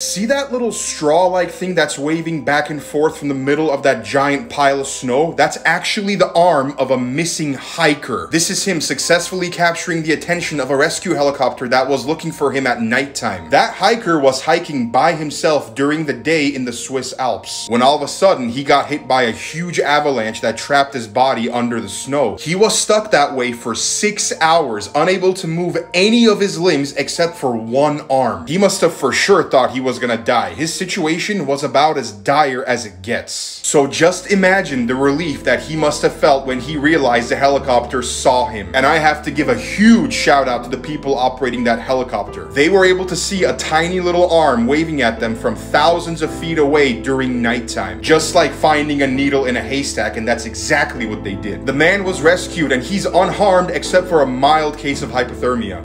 See that little straw-like thing that's waving back and forth from the middle of that giant pile of snow? That's actually the arm of a missing hiker. This is him successfully capturing the attention of a rescue helicopter that was looking for him at nighttime. That hiker was hiking by himself during the day in the Swiss Alps, when all of a sudden he got hit by a huge avalanche that trapped his body under the snow. He was stuck that way for six hours, unable to move any of his limbs except for one arm. He must have for sure thought he was gonna die. His situation was about as dire as it gets. So just imagine the relief that he must have felt when he realized the helicopter saw him. And I have to give a huge shout out to the people operating that helicopter. They were able to see a tiny little arm waving at them from thousands of feet away during nighttime. Just like finding a needle in a haystack, and that's exactly what they did. The man was rescued and he's unharmed except for a mild case of hypothermia.